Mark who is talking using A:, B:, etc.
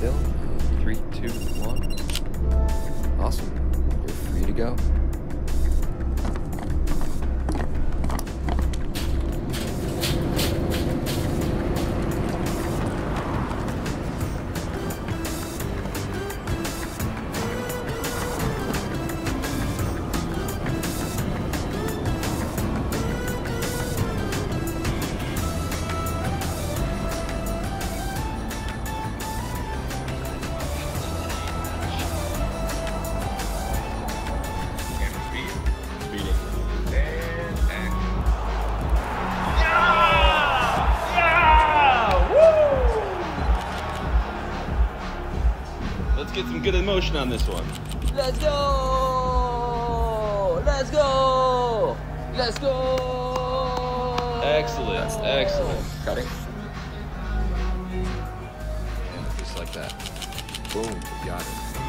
A: still. Three, two, one. Awesome. You're free to go. Let's get some good emotion on this one.
B: Let's go! Let's go! Let's go!
A: Excellent, excellent.
B: Cutting.
C: And just like that. Boom, got it.